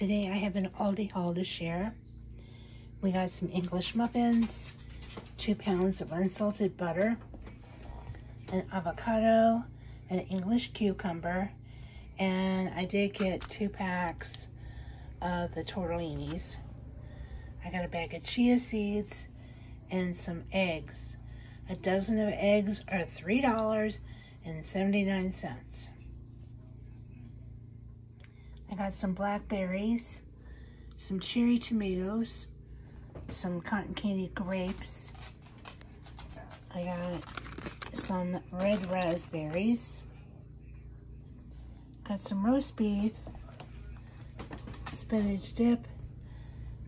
Today I have an Aldi haul to share. We got some English muffins, two pounds of unsalted butter, an avocado, an English cucumber, and I did get two packs of the tortellinis. I got a bag of chia seeds and some eggs. A dozen of eggs are $3.79. Got some blackberries, some cherry tomatoes, some cotton candy grapes. I got some red raspberries. Got some roast beef, spinach dip.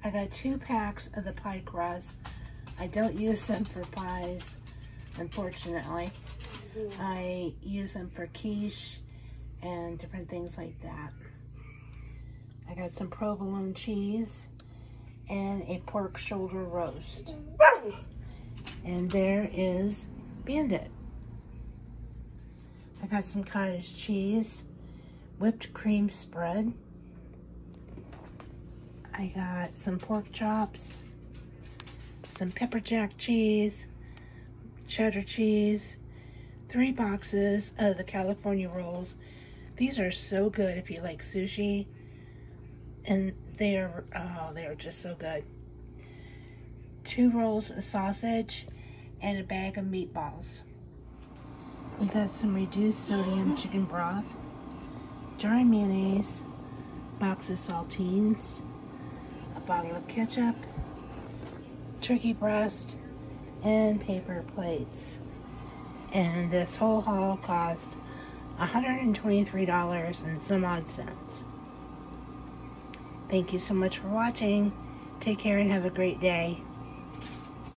I got two packs of the pie crust. I don't use them for pies, unfortunately. I use them for quiche and different things like that. I got some provolone cheese and a pork shoulder roast. And there is Bandit. I got some cottage cheese, whipped cream spread. I got some pork chops, some pepper jack cheese, cheddar cheese, three boxes of the California rolls. These are so good if you like sushi and they are oh they are just so good. Two rolls of sausage and a bag of meatballs. We got some reduced sodium chicken broth dry mayonnaise box of saltines a bottle of ketchup turkey breast and paper plates. And this whole haul cost $123 and some odd cents Thank you so much for watching. Take care and have a great day.